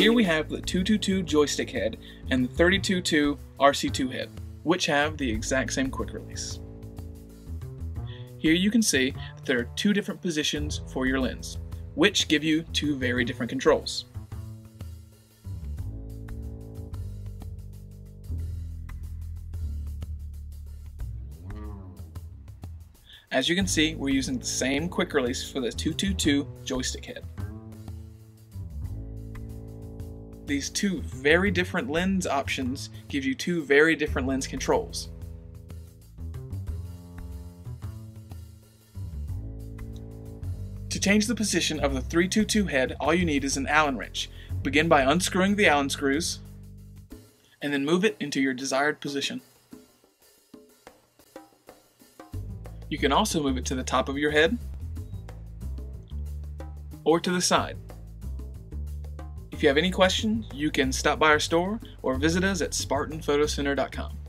Here we have the 222 joystick head and the 322 RC2 head, which have the exact same quick release. Here you can see that there are two different positions for your lens, which give you two very different controls. As you can see, we're using the same quick release for the 222 joystick head. These two very different lens options give you two very different lens controls. To change the position of the 322 head, all you need is an Allen wrench. Begin by unscrewing the Allen screws, and then move it into your desired position. You can also move it to the top of your head or to the side. If you have any questions, you can stop by our store or visit us at SpartanPhotoCenter.com.